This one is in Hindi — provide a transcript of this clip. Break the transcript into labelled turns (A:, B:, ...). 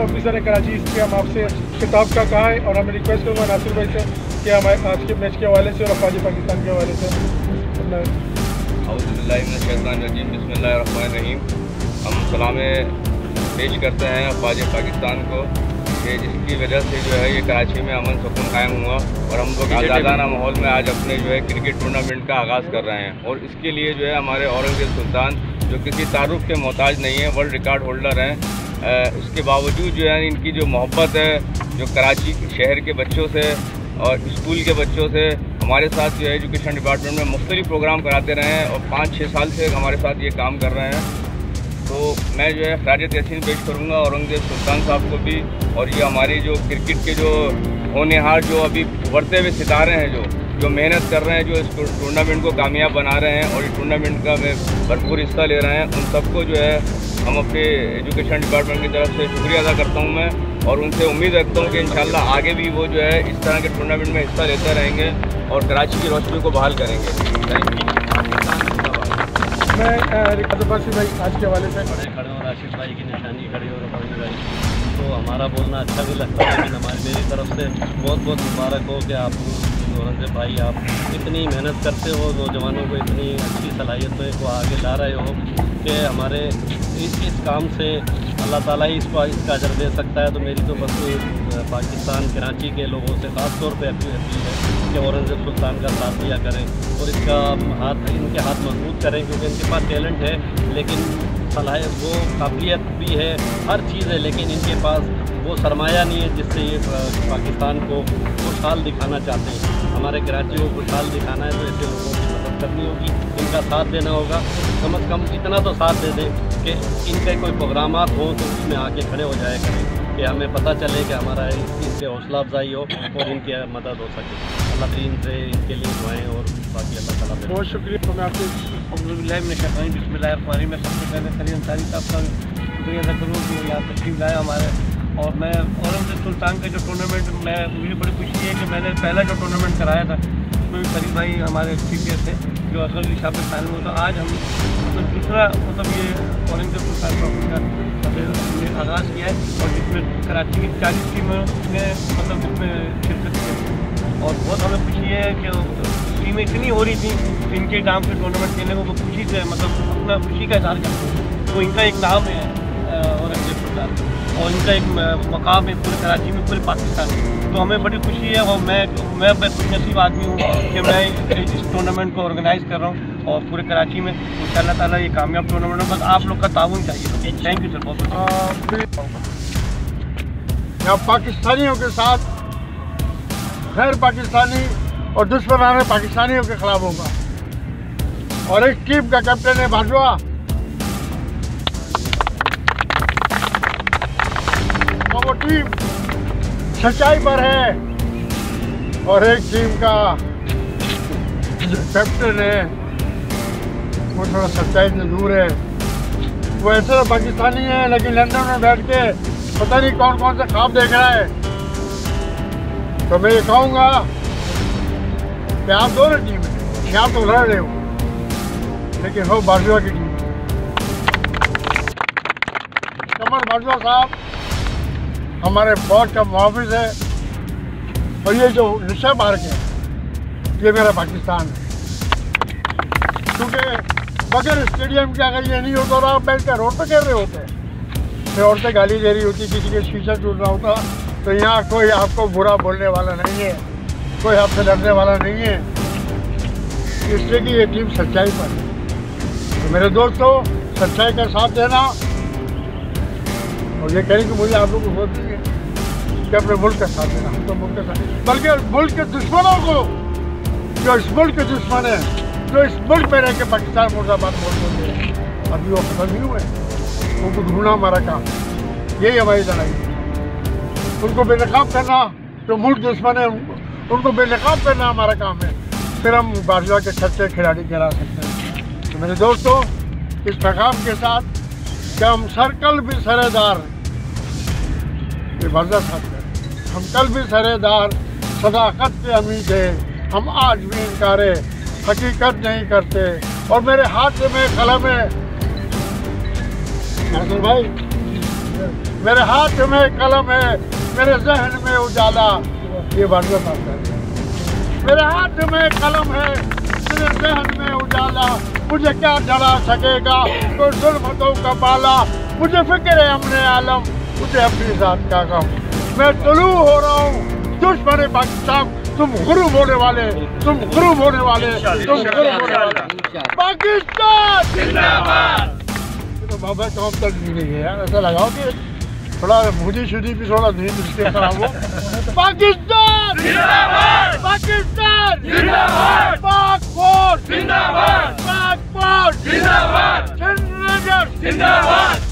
A: ऑफिसर है कराची इसके हम आपसे किताब का कहा है और हमें रिक्वेस्ट करूँगा नासिर भाई से कि हम आज के मैच के हवाले से और अफवाज पाकिस्तान के हवाले से।
B: रहीम हम सलाम पेश करते हैं अफवाज पाकिस्तान को कि जिसकी वजह से जो है ये कराची में अमन सुकून कायम हुआ और हम लोग आज़ादाना माहौल में आज अपने जो है क्रिकेट टूर्नामेंट का आगाज़ कर रहे हैं और इसके लिए जो है हमारे औरंगज़ेब सुल्तान जो किसी तारुफ के मोहताज नहीं है वर्ल्ड रिकॉर्ड होल्डर हैं उसके बावजूद जो है इनकी जो मोहब्बत है, जो कराची शहर के बच्चों से और स्कूल के बच्चों से, हमारे साथ जो है एजुकेशन डिपार्टमेंट में मुख्तलिफ़ प्रोग्राम कराते रहे हैं और पाँच छः साल से हमारे साथ ये काम कर रहे हैं। तो मैं जो है खराज तहसीन पेश करूँगा औरंगज़ेब सुल्तान साहब को भी और ये हमारी जो क्रिकेट के जो होनहार जो अभी उभरते हुए सितारे हैं जो जो मेहनत कर रहे हैं, जो इस टूर्नामेंट को कामयाब बना रहे हैं और इस टूर्नामेंट का भरपूर हिस्सा ले रहे हैं, उन सबको जो है हम अपने एजुकेशन डिपार्टमेंट की तरफ़ से शुक्रिया अदा करता हूँ मैं और उनसे उम्मीद रखता हूँ कि इन आगे भी वो जो है इस तरह के टूर्नामेंट में हिस्सा लेते रहेंगे और कराची की रोशनी को बहाल करेंगे। थैंक यू
A: मैं रिकाबासी भाई आज के हवाले से।
C: खड़े खड़े और राशिद भाई की निशानी खड़ी और रफानी भाई। तो हमारा बोलना अच्छा भी लगता है लेकिन हमारी मेरी तरफ़ से बहुत बहुत मुबारक हो कि आप औरंगज़ेब भाई आप इतनी मेहनत करते हो, नौजवानों को इतनी अच्छी सलाहियतों को आगे ला रहे हो कि हमारे इस इस काम से अल्लाह ताला ही इसको, इसका अजर दे सकता है। तो मेरी तो बस पाकिस्तान, कराची के लोगों से ख़ास तौर पर अपील है कि औरंगज़ेब सुल्तान का साथ दिया करें और इसका हाथ, इनके हाथ मज़बूत करें क्योंकि इनके पास टैलेंट है, लेकिन सलाह वो काबिलियत भी है, हर चीज़ है, लेकिन इनके पास वो सरमाया नहीं है जिससे ये पाकिस्तान को खुशहाल दिखाना चाहते हैं। हमारे कराची को खुशहाल दिखाना है तो ऐसे लोगों की मदद करनी होगी। इनका साथ देना होगा। कम अज़ कम इतना तो साथ दे दें कि इनके कोई प्रोग्राम हो तो उसमें आगे खड़े हो जाए करें कि हमें पता चले कि हमारा इनसे हौसला अफजाई हो और इनकी मदद हो सके। अल्लाह करीम से इनके लिए दुआएँ और बाकी अल्लाह ताला
A: बहुत शुक्रिया। तो मैं आपसे
D: बिस्मिल्लाहिर्रहमानिर्रहीम। मैं सबसे पहले खली अंसारी साहब का शुक्रिया अदा करूँ कि यहाँ लाए हमारे और मैं औरंगज़ेब सुल्तान का जो टूर्नामेंट मैं, मुझे बड़ी खुशी है कि मैंने पहला जो टूर्नामेंट कराया था, उसमें भी करीब भाई हमारे चीफ थे, जो असल शाह फाइनल में तो आज हम मतलब दूसरा मतलब ये औरंगज़ेब सुल्तान का आगाज़ किया है और जिसमें कराची की चालीस टीमें ने मतलब जिसमें शिरकत की और बहुत हमें खुशी है कि टीमें इतनी हो रही थी, इनके नाम से टूर्नामेंट खेलने को खुशी से मतलब अपना खुशी का इजहार करते हैं। तो इनका एक नाम है औरंगज़ेब सुल्तान और इनका एक मकाम है पूरे कराची में, पूरे पाकिस्तान में। तो हमें बड़ी खुशी है और मैं मैं खुश नसीब आदमी हूँ कि मैं इस टूर्नामेंट को ऑर्गेनाइज़ कर रहा हूँ और पूरे कराची में। इन ताला ये कामयाब टूर्नामेंट है। बस आप लोग का ताउन चाहिए। थैंक यू सर बहुत
A: पाकिस्तानियों के साथ गैर पाकिस्तानी और दुश्मनाने पाकिस्तानियों के खिलाफ होगा। और एक टीम का कैप्टन है भाजवा वो टीम सच्चाई पर है और एक टीम का कैप्टन है, वो थोड़ा सच्चाई से दूर है। वो ऐसे तो पाकिस्तानी है, लेकिन लंदन में बैठ के पता नहीं कौन कौन से खाब देख रहा है। तो मैं ये कहूँगा कि आप दोनों टीम है यहाँ तो लड़ रहे हो, लेकिन हो बाजुआ की टीम। कमर बाजुआ साहब हमारे बहुत का मुहाफिज है और ये जो निशा पार्क है, ये मेरा पाकिस्तान है। क्योंकि बगैर स्टेडियम के अगर ये नहीं होता तो आप बैठ कर रोड पर कह रहे होते, फिर औरतें गाली दे रही होती, किसी के शीशा टूट रहा होता तो यहाँ कोई आपको बुरा बोलने वाला नहीं है, कोई आपसे लड़ने वाला नहीं है। इसलिए कि ये टीम सच्चाई पर है। तो मेरे दोस्तों, सच्चाई का साथ देना और ये कहें कि मुझे आप लोग को सोच है कि अपने मुल्क का साथ देना, हम तो मुल्क का साथ बल्कि मुल्क के दुश्मनों को, जो इस मुल्क के दुश्मन है, जो इस मुल्क में रह के पाकिस्तान मुर्दाबाद बोल बोलते हैं, अभी वो खत्म नहीं हुए उनको ढूंढना हमारा काम। यही हमारी लड़ाई उनको बेनकाब करना, जो मुल्क दुश्मन है, उनको बेनकाब करना हमारा काम है। फिर हम बाजवा के सच्चे खिलाड़ी कहला सकते हैं। तो मेरे दोस्तों, इस पैगाम के साथ कि हम सर्कल भी सरेदार ये वजह साथ हम कल भी सरेदार, सदाकत के अमीर थे। हम आज भी इनकारे, हकीकत नहीं करते। और मेरे हाथ में कलम है भाई, मेरे हाथ में कलम है मेरे जहन में उजाला। ये वर्जन है। मेरे हाथ में कलम है मेरे जहन में उजाला। मुझे क्या डरा सकेगा? तो जुल्मतों का बाला मुझे फ़िक्र है हमने आलम। मुझे अपनी जात का गम मैं तुलू हो रहा हूँ। दुश्मन पाकिस्तान तुम गुरूब होने वाले। तुम गुरूब होने वाले। तुम गुरूब होने वाले। पाकिस्तान! तो बाबा कौन तक नहीं गई है यार। ऐसा लगाओ कि थोड़ा मुझे शुदी भी थोड़ा नहीं उसके खराब हो। पाकिस्तान! पाकिस्तान! पाक पाक रेंजर